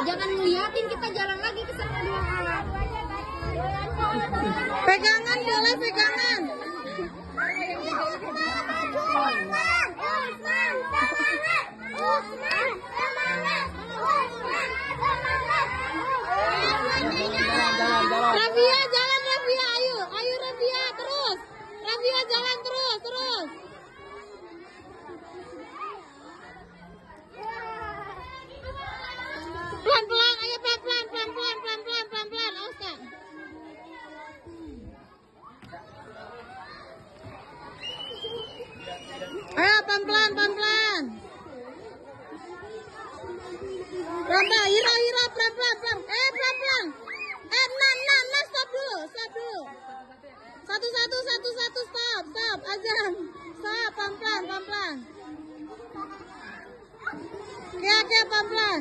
Jangan ngeliatin kita jalan lagi ke sana. Pegangan boleh pegangan. pelan-pelan, pelan-pelan. Pelan-pelan, Ira, Ira, pelan-pelan, pelan. Eh, pelan-pelan. Eh, nan nan nan stop dulu, stop dulu. Satu, satu, satu, satu, stop, stop, azan. Stop, pelan-pelan, pelan-pelan. Ya, ya, pelan-pelan.